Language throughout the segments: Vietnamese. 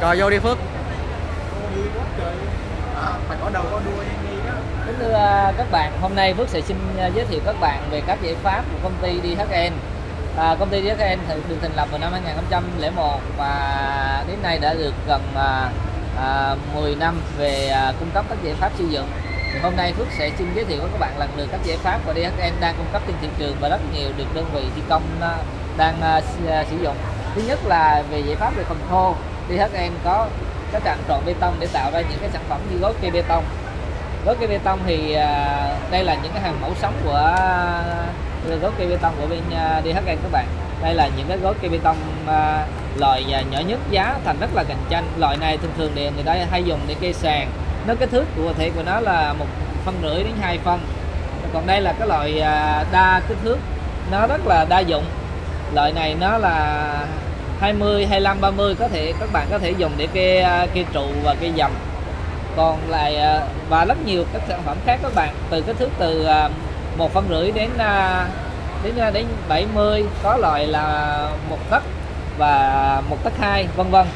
rồi vô đi Phước phải có đầu có đuôi Kính thưa à, các bạn, hôm nay Phước sẽ xin à, giới thiệu các bạn về các giải pháp của công ty DHN. À, công ty DHN được thành lập vào năm 2001 và đến nay đã được gần à, à, 10 năm về à, cung cấp các giải pháp xây dựng. Thì hôm nay Phước sẽ xin giới thiệu với các bạn lần lượt các giải pháp mà DHN đang cung cấp trên thị trường và rất nhiều được đơn vị thi công à, đang à, à, sử dụng. Thứ nhất là về giải pháp về phần thô, DHN có các trạm trộn bê tông để tạo ra những cái sản phẩm như gối cây bê tông. Gối cây bê tông thì à, đây là những cái hàng mẫu sống của à, gối cây bê tông của bên à, các bạn. Đây là những cái gối cây bê tông à, loại nhỏ nhất giá thành rất là cạnh tranh. Loại này thường thường thì người ta hay dùng để kê sàn. Nó cái thước của thể của nó là một phân rưỡi đến hai phân. Còn đây là cái loại đa kích thước. Nó rất là đa dụng. Loại này nó là 20 25 30 có thể các bạn có thể dùng để kê à, kê trụ và kê dầm. Còn lại à, và rất nhiều các sản phẩm khác các bạn từ kích thước từ à, một phân rưỡi đến đến đến 70 có loại là một tấc và một tấc hai vân vân.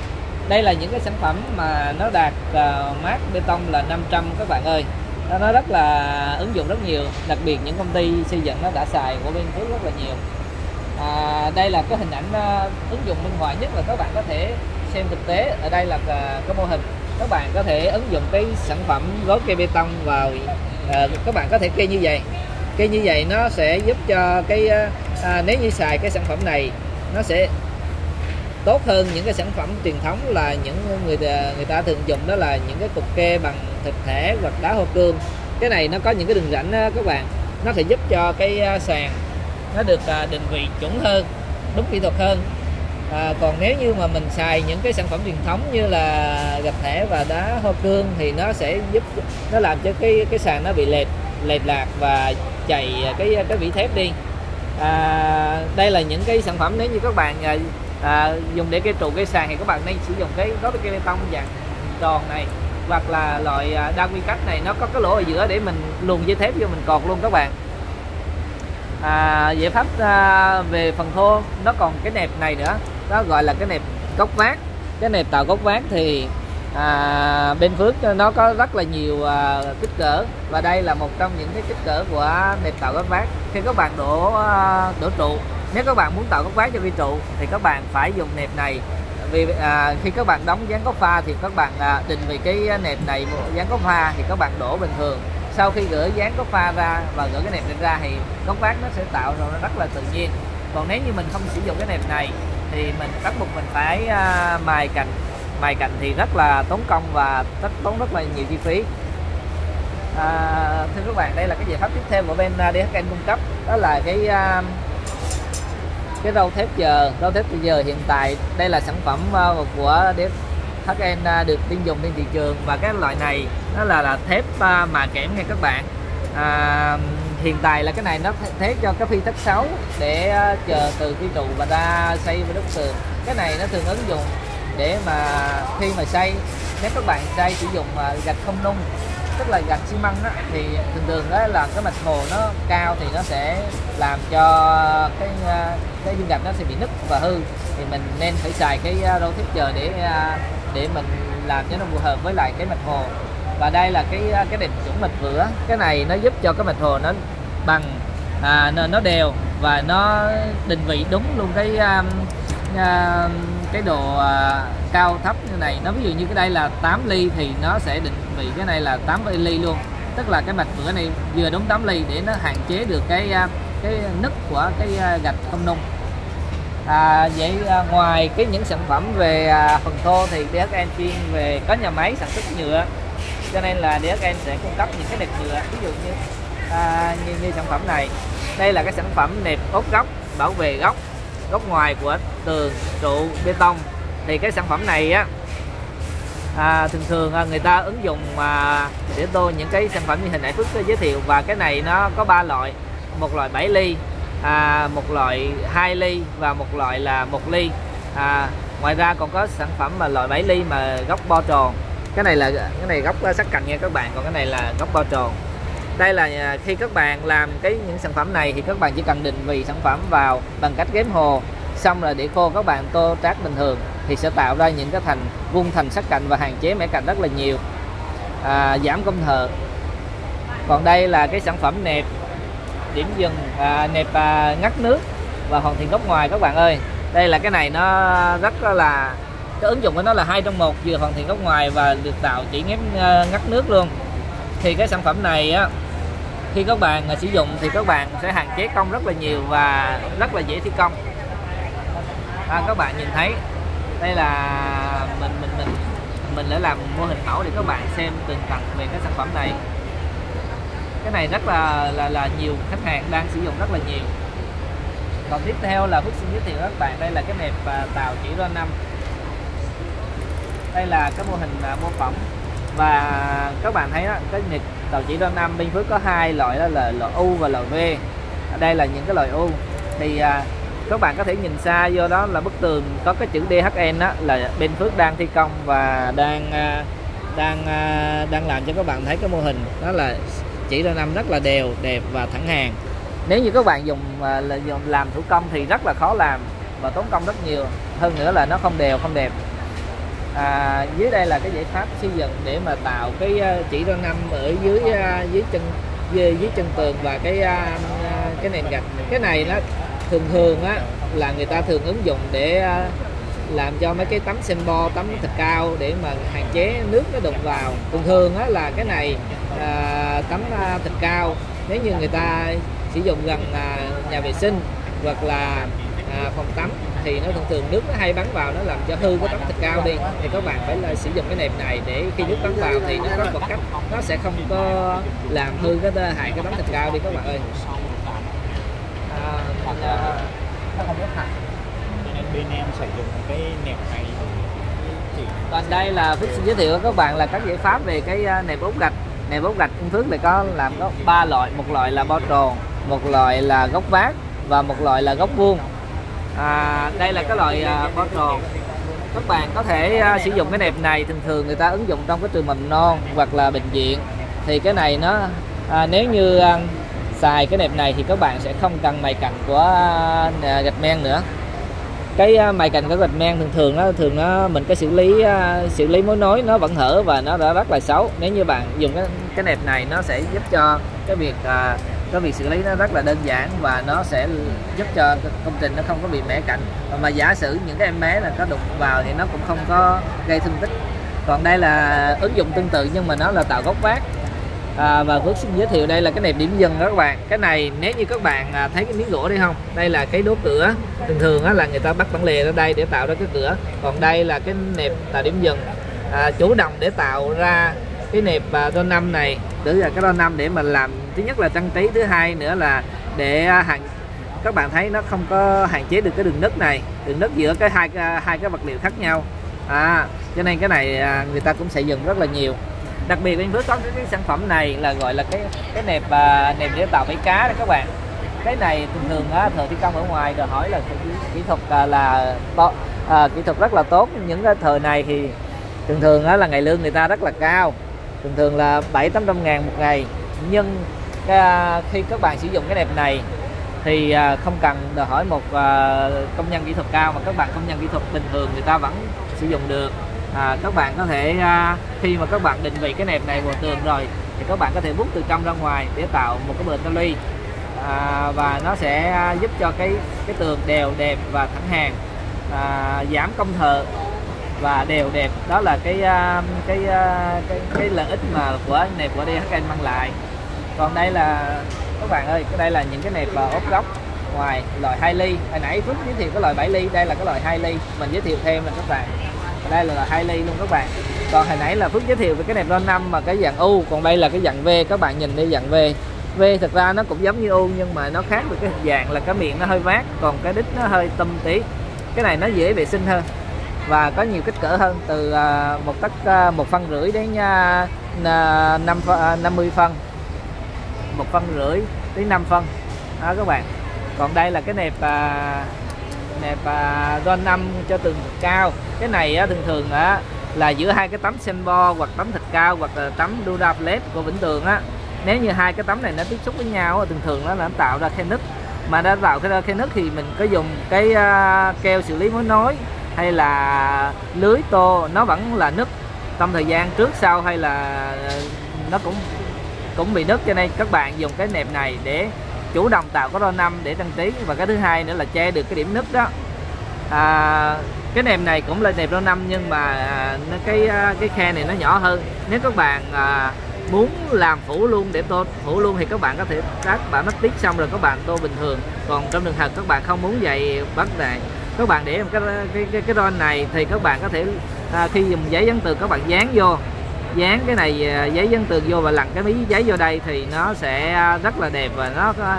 Đây là những cái sản phẩm mà nó đạt à, mát bê tông là 500 các bạn ơi. Nó nó rất là ứng dụng rất nhiều đặc biệt những công ty xây dựng nó đã xài của bên Phước rất là nhiều à, đây là cái hình ảnh à, ứng dụng minh họa nhất là các bạn có thể xem thực tế. Ở đây là à, cái mô hình. Các bạn có thể ứng dụng cái sản phẩm gối cây bê tông vào à, các bạn có thể kê như vậy. Kê như vậy nó sẽ giúp cho cái à, à nếu như xài cái sản phẩm này nó sẽ tốt hơn những cái sản phẩm truyền thống là những người người ta thường dùng đó là những cái cục kê bằng thực thể hoặc đá hoa cương. Cái này nó có những cái đường rãnh các bạn. Nó sẽ giúp cho cái sàn nó được à, định vị chuẩn hơn đúng kỹ thuật hơn. À, còn nếu như mà mình xài những cái sản phẩm truyền thống như là gạch thẻ và đá hoa cương thì nó sẽ giúp nó làm cho cái cái sàn nó bị lệch lệch lạc và chạy cái cái vỉ thép đi. À, đây là những cái sản phẩm nếu như các bạn à, à, dùng để cái trụ cái sàn thì các bạn nên sử dụng cái gói cây bê tông dạng tròn này hoặc là loại à, đa quy cách này. Nó có cái lỗ ở giữa để mình luồn dây thép vô mình cột luôn các bạn à, giải pháp à, về phần thô nó còn cái nẹp này nữa. Đó gọi là cái nẹp góc vát cái nẹp tạo góc vát thì à, bên Phước à, nó có rất là nhiều à, kích cỡ. Và đây là một trong những cái kích cỡ của nẹp tạo góc vát khi các bạn đổ à, đổ trụ nếu các bạn muốn tạo góc vát cho vi trụ thì các bạn phải dùng nẹp này. Vì à, khi các bạn đóng dán góc pha thì các bạn à, định vị cái nẹp này dán góc pha thì các bạn đổ bình thường sau khi gỡ dán có pha ra và gỡ cái nẹp này ra thì góc vát nó sẽ tạo ra rất là tự nhiên. Còn nếu như mình không sử dụng cái nẹp này thì mình bắt buộc mình phải à, mài cạnh mài cạnh thì rất là tốn công và rất tốn rất là nhiều chi phí. À, thưa các bạn đây là cái giải pháp tiếp theo của bên à, DHN cung cấp. Đó là cái à, cái râu thép giờ. Râu thép giờ hiện tại đây là sản phẩm à, của DHN HN được tin dùng trên thị trường và cái loại này nó là là thép à, mà kẽm nha các bạn. À, hiện tại là cái này nó thế cho cái phi thất 6 để à, chờ từ phi trụ và ra xây với đất sườn cái này nó thường ứng dụng để mà khi mà xây nếu các bạn xây sử dụng à, gạch không nung tức là gạch xi măng đó, thì thường thường đó là cái mặt hồ nó cao thì nó sẽ làm cho cái cái viên gạch nó sẽ bị nứt và hư. Thì mình nên phải xài cái à, thiết chờ để để mình làm cho nó phù hợp với lại cái mặt hồ. Và đây là cái à, cái đệm chuẩn mạch vữa. Cái này nó giúp cho cái mặt hồ nó bằng à, nó, nó đều và nó định vị đúng luôn cái à, à, cái độ à, cao thấp như này. Nó ví dụ như cái đây là 8 ly thì nó sẽ định vị cái này là 8 ly luôn. Tức là cái mạch vữa này vừa đúng 8 ly để nó hạn chế được cái à, cái nứt của cái à, gạch không nung à, vậy à, ngoài cái những sản phẩm về à, phần thô thì DHN chuyên về có nhà máy sản xuất nhựa. Cho nên là DHN sẽ cung cấp những cái nẹp nhựa ví dụ như à, như, như sản phẩm này. Đây là cái sản phẩm nẹp ốp góc bảo vệ góc góc ngoài của tường trụ bê tông. Thì cái sản phẩm này á à, thường thường à, người ta ứng dụng à, để tô những cái sản phẩm như hình nãy Phước giới thiệu. Và cái này nó có ba loại. Một loại 7 ly à, một loại 2 ly và một loại là một ly. À, ngoài ra còn có sản phẩm mà loại 7 ly mà góc bo tròn. Cái này là cái này góc ờ, sắc cạnh nha các bạn còn cái này là góc bo tròn. Đây là à, khi các bạn làm cái những sản phẩm này thì các bạn chỉ cần định vị sản phẩm vào bằng cách ghém hồ xong rồi để khô các bạn tô trát bình thường thì sẽ tạo ra những cái thành vuông thành sắc cạnh và hạn chế mẻ cạnh rất là nhiều à, giảm công thợ. Còn đây là cái sản phẩm nẹp điểm dừng à, nẹp à, ngắt nước và hoàn thiện góc ngoài các bạn ơi. Đây là cái này nó rất là cái ứng dụng của nó là hai trong một vừa hoàn thiện góc ngoài và được tạo chỉ ngép à, ngắt nước luôn. Thì cái sản phẩm này á khi các bạn sử dụng thì các bạn sẽ hạn chế công rất là nhiều và rất là dễ thi công. À, các bạn nhìn thấy đây là mình mình mình mình đã làm mô hình mẫu để các bạn xem từng tầng về cái sản phẩm này cái này rất là là là nhiều khách hàng đang sử dụng rất là nhiều. Còn tiếp theo là Phước xin giới thiệu các bạn đây là cái nẹp à, tàu chỉ ra năm. Đây là cái mô hình à, mô phỏng. Và các bạn thấy đó cái nẹp tàu chỉ ra năm bên Phước có hai loại đó là loại U và loại V. Ở đây là những cái loại U. Thì à, các bạn có thể nhìn xa do đó là bức tường có cái chữ DHN đó là bên Phước đang thi công và đang à, đang à, đang làm cho các bạn thấy cái mô hình. Đó là chỉ ra năm rất là đều đẹp và thẳng hàng. Nếu như các bạn dùng à, là dùng làm thủ công thì rất là khó làm và tốn công rất nhiều. Hơn nữa là nó không đều không đẹp. À, dưới đây là cái giải pháp xây dựng để mà tạo cái à, chỉ ra năm ở dưới à, dưới chân dưới, dưới chân tường và cái cái nền gạch. Cái này nó thường thường á là người ta thường ứng dụng để làm cho mấy cái tấm sen bo tấm thịt cao để mà hạn chế nước nó đụng vào. Thường thường á là cái này à, tấm à, thịt cao. Nếu như người ta sử dụng gần à, nhà vệ sinh hoặc là à, phòng tắm thì nó thường thường nước nó hay bắn vào nó làm cho hư cái tấm thịt cao đi. Thì các bạn phải là sử dụng cái nệm này để khi nước bắn vào thì nó có một cách nó sẽ không có làm hư cái hại cái tấm thịt cao đi các bạn ơi. À, mình, à, nó không có thật nên bên em sử dụng cái nẹp này còn đây là Phước xin giới thiệu với các bạn là các giải pháp về cái à, nẹp ốp gạch này bút gạch Yên Phước này có làm có ba loại. Một loại là bao tròn một loại là góc vát và một loại là góc vuông. À, đây là cái loại à, bao tròn. Các bạn có thể à, sử dụng cái nẹp này. Thường thường người ta ứng dụng trong cái trường mầm non hoặc là bệnh viện. Thì cái này nó à, nếu như à, xài cái nẹp này thì các bạn sẽ không cần mày cạnh của à, gạch men nữa cái mài mày cạnh của gạch men thường thường nó thường nó mình cái xử lý à, xử lý mối nối nó vẫn hở và nó đã rất là xấu. Nếu như bạn dùng cái cái nẹp này nó sẽ giúp cho cái việc à, cái việc xử lý nó rất là đơn giản và nó sẽ giúp cho công trình nó không có bị mẻ cạnh. Mà giả sử những cái em bé là có đụng vào thì nó cũng không có gây thương tích. Còn đây là ứng dụng tương tự nhưng mà nó là tạo gốc vát à, và Phước xin giới thiệu đây là cái nẹp điểm dừng đó các bạn. Cái này nếu như các bạn à, thấy cái miếng gỗ đây không đây là cái đốt cửa. Thường thường á, là người ta bắt bản lề ra đây để tạo ra cái cửa. Còn đây là cái nẹp tạo điểm dừng à, chủ động để tạo ra cái nẹp à, đo năm này. Tức là cái đo năm để mình làm thứ nhất là trang trí thứ hai nữa là để à, hạn các bạn thấy nó không có hạn chế được cái đường nứt này. Đường nứt giữa cái hai à, hai cái vật liệu khác nhau. À cho nên cái này à, người ta cũng sẽ dùng rất là nhiều đặc biệt bên Phước có cái, cái sản phẩm này là gọi là cái cái nẹp à, nẹp để tạo bẫy cá đó các bạn. Cái này thường thường á thời thi công ở ngoài đòi hỏi là kỹ, thuật à, là to, à, kỹ thuật rất là tốt. Những cái thời này thì thường thường á là ngày lương người ta rất là cao. Thường thường là bảy tám trăm ngàn một ngày. Nhưng à, khi các bạn sử dụng cái nẹp này thì à, không cần đòi hỏi một à, công nhân kỹ thuật cao mà các bạn công nhân kỹ thuật bình thường người ta vẫn sử dụng được à, các bạn có thể à, khi mà các bạn định vị cái nẹp này vào tường rồi thì các bạn có thể bút từ trong ra ngoài để tạo một cái bờ tali. À, và nó sẽ à, giúp cho cái cái tường đều đẹp và thẳng hàng à, giảm công thợ và đều đẹp. Đó là cái à, cái à, cái, cái lợi ích mà của nẹp của DHN mang lại. Còn đây là các bạn ơi cái đây là những cái nẹp à, ốp góc ngoài loại 2 ly. Hồi nãy Phước giới thiệu cái loại 7 ly đây là cái loại 2 ly. Mình giới thiệu thêm là các bạn đây là, là hai ly luôn các bạn. Còn hồi nãy là Phước giới thiệu về cái nẹp ron 5 mà cái dạng U. Còn đây là cái dạng V các bạn nhìn đi dạng V. V thực ra nó cũng giống như U nhưng mà nó khác về cái hình dạng là cái miệng nó hơi vát còn cái đít nó hơi tâm tí. Cái này nó dễ vệ sinh hơn và có nhiều kích cỡ hơn từ à, một tấc à, một phân rưỡi đến à, năm à, năm mươi phân. Một phân rưỡi đến 5 phân. Đó các bạn. Còn đây là cái nẹp nẹp ron 5 cho tường cao. Cái này á, thường thường á, là giữa hai cái tấm sen bo hoặc tấm thịt cao hoặc là tấm Duraflex của Vĩnh Tường á. Nếu như hai cái tấm này nó tiếp xúc với nhau thường thường nó là nó tạo ra khe nứt. Mà đã tạo cái khe nứt thì mình có dùng cái uh, keo xử lý mối nối hay là lưới tô nó vẫn là nứt. Trong thời gian trước sau hay là à, nó cũng cũng bị nứt. Cho nên các bạn dùng cái nẹp này để chủ động tạo cái ro năm để trang trí và cái thứ hai nữa là che được cái điểm nứt đó. À, cái nệm này cũng là nệm ro năm nhưng mà à, cái à, cái khe này nó nhỏ hơn. Nếu các bạn à, muốn làm phủ luôn để tô phủ luôn thì các bạn có thể các bạn mất tiết xong rồi các bạn tô bình thường. Còn trong trường hợp các bạn không muốn vậy bắt này các bạn để cái cái cái, cái ron này thì các bạn có thể à, khi dùng giấy dán tường các bạn dán vô dán cái này à, giấy dán tường vô và lặn cái mí giấy vô đây thì nó sẽ rất là đẹp và nó có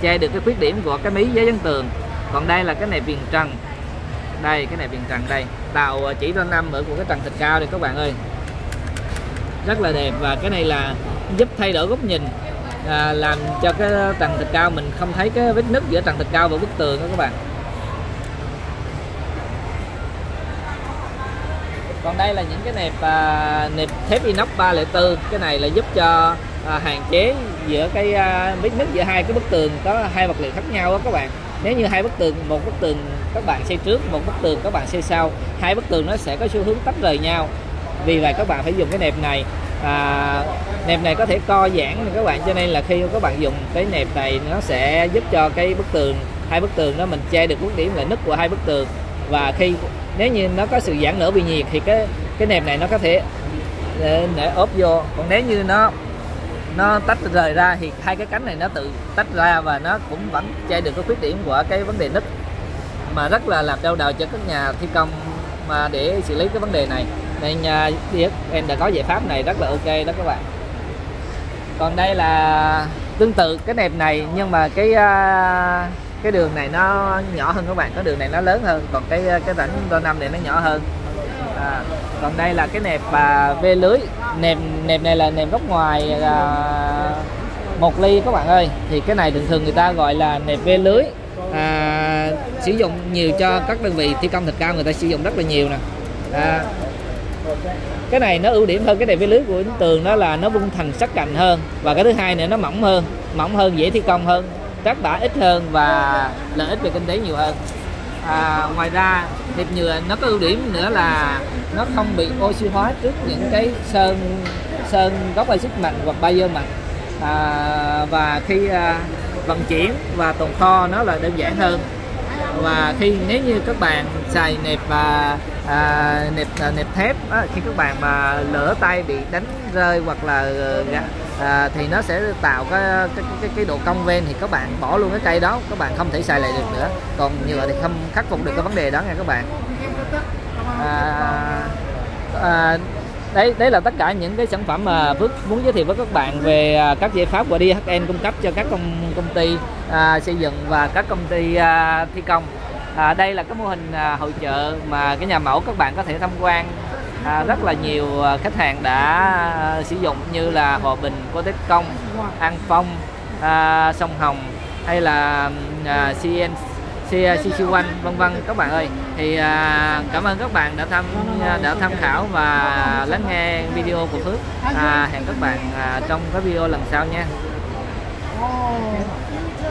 che được cái khuyết điểm của cái mí giấy dán tường. Còn đây là cái này viền trần. Đây cái này viền trần đây. Tàu chỉ ron năm ở của cái trần thịt cao đây các bạn ơi. Rất là đẹp và cái này là giúp thay đổi góc nhìn à, làm cho cái trần thịt cao mình không thấy cái vết nứt giữa trần thịt cao và bức tường đó các bạn. Còn đây là những cái nẹp à, nẹp thép inox 304 cái này là giúp cho à, hạn chế giữa cái à, vết nứt giữa hai cái bức tường có hai vật liệu khác nhau đó các bạn. Nếu như hai bức tường một bức tường các bạn xây trước một bức tường các bạn xây sau hai bức tường nó sẽ có xu hướng tách rời nhau. Vì vậy các bạn phải dùng cái nẹp này. À, nẹp này có thể co giãn các bạn cho nên là khi các bạn dùng cái nẹp này nó sẽ giúp cho cái bức tường hai bức tường đó mình che được khuyết điểm là nứt của hai bức tường. Và khi nếu như nó có sự giãn nở bị nhiệt thì cái cái nẹp này nó có thể ờ, để, để ốp vô. Còn nếu như nó nó tách rời ra thì hai cái cánh này nó tự tách ra và nó cũng vẫn che được cái khuyết điểm của cái vấn đề nứt. Mà rất là làm đau đầu cho các nhà thi công mà để xử lý cái vấn đề này. Nên à, uh, em đã có giải pháp này rất là ok đó các bạn. Còn đây là tương tự cái nẹp này nhưng mà cái uh, cái đường này nó nhỏ hơn các bạn cái đường này nó lớn hơn còn cái cái rãnh ro năm này nó nhỏ hơn. À, còn đây là cái nẹp à, v lưới. Nẹp nẹp này là nẹp góc ngoài à, một ly các bạn ơi. Thì cái này thường thường người ta gọi là nẹp v lưới. À, sử dụng nhiều cho các đơn vị thi công thịt cao người ta sử dụng rất là nhiều nè. À, cái này nó ưu điểm hơn cái này với lưới của tường đó là nó vung thành sắc cạnh hơn. Và cái thứ hai nữa nó mỏng hơn mỏng hơn dễ thi công hơn trát bã ít hơn và lợi ích về kinh tế nhiều hơn. À, ngoài ra thịt nhựa nó có ưu điểm nữa là nó không bị oxy hóa trước những cái sơn sơn gốc axit mạnh hoặc bazơ mạnh à, và khi à, vận chuyển và tồn kho nó là đơn giản hơn. Và khi nếu như các bạn xài nẹp và à, nẹp à, nẹp thép á, khi các bạn mà lỡ tay bị đánh rơi hoặc là ờ, à, thì nó sẽ tạo cái cái, cái cái độ cong ven thì các bạn bỏ luôn cái cây đó các bạn không thể xài lại được nữa. Còn nhựa thì không khắc phục được cái vấn đề đó nha các bạn. À, à, đấy đấy là tất cả những cái sản phẩm mà Phước muốn giới thiệu với các bạn về à, các giải pháp của DHN cung cấp cho các công công ty à, xây dựng và các công ty à, thi công à, đây là cái mô hình à, hội chợ mà cái nhà mẫu các bạn có thể tham quan. À, rất là nhiều à, khách hàng đã à, sử dụng như là Hòa Bình, Cô Tết Công, An Phong, à, Sông Hồng hay là à, CN CC1 vân vân. Các bạn ơi thì à, cảm ơn các bạn đã tham à, đã tham khảo và lắng nghe video của Phước. À, hẹn các bạn à, trong cái video lần sau nha.